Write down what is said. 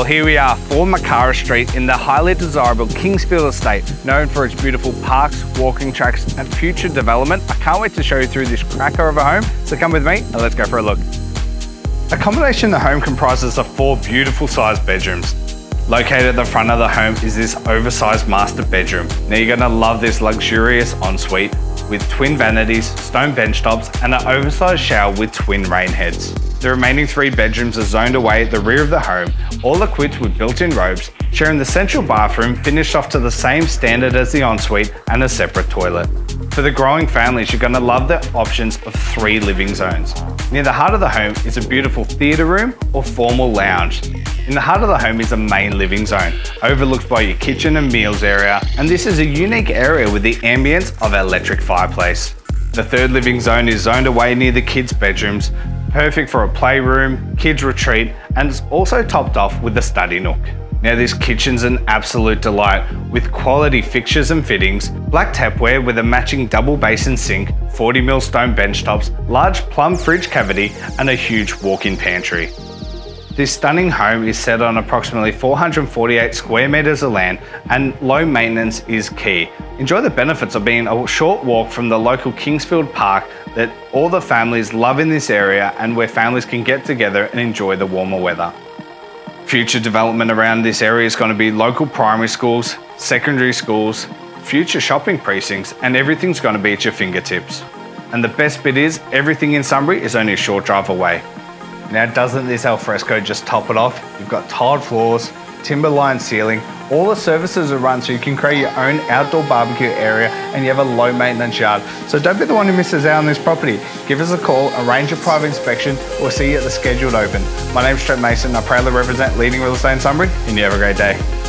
here we are, 4 Macara Street in the highly desirable Kingsfield estate, known for its beautiful parks, walking tracks and future development. I can't wait to show you through this cracker of a home, so come with me and let's go for a look. Accommodation in the home comprises of four beautiful sized bedrooms. Located at the front of the home is this oversized master bedroom. Now you're gonna love this luxurious ensuite with twin vanities, stone bench tops, and an oversized shower with twin rain heads. The remaining three bedrooms are zoned away at the rear of the home, all equipped with built-in robes, sharing the central bathroom finished off to the same standard as the ensuite and a separate toilet. For the growing families, you're going to love the options of three living zones. Near the heart of the home is a beautiful theatre room or formal lounge. In the heart of the home is a main living zone, overlooked by your kitchen and meals area, and this is a unique area with the ambience of an electric fireplace. The third living zone is zoned away near the kids' bedrooms, perfect for a playroom, kids retreat, and it's also topped off with a study nook. Now this kitchen's an absolute delight with quality fixtures and fittings, black tapware with a matching double basin sink, 40mm stone bench tops, large plum fridge cavity and a huge walk-in pantry. This stunning home is set on approximately 448 square metres of land and low maintenance is key. Enjoy the benefits of being a short walk from the local Kingsfield Park that all the families love in this area and where families can get together and enjoy the warmer weather. Future development around this area is going to be local primary schools, secondary schools, future shopping precincts and everything's going to be at your fingertips. And the best bit is everything in Sunbury is only a short drive away. Now doesn't this alfresco just top it off? You've got tiled floors, timber lined ceiling, all the services are run so you can create your own outdoor barbecue area and you have a low maintenance yard. So don't be the one who misses out on this property. Give us a call, arrange a private inspection or see you at the scheduled open. My name's Trent Mason I proudly represent Leading Real Estate in Sunbury and you have a great day.